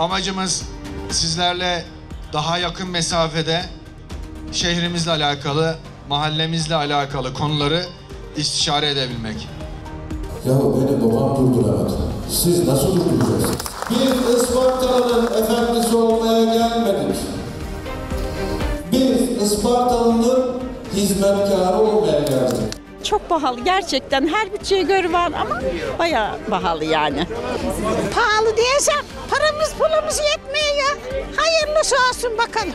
Amacımız sizlerle daha yakın mesafede şehrimizle alakalı, mahallemizle alakalı konuları istişare edebilmek. Ya beni babam durduramadı. Siz nasıl durduracaksınız? Biz Ispartalı'nın efendisi olmaya gelmedik. Biz Ispartalı'nın hizmetkarı olmaya geldik. Çok pahalı gerçekten her bütçeye göre var ama bayağı pahalı yani. Pahalı diyesem paramız pulumuz yetmiyor ya. Hayırlısı olsun bakalım.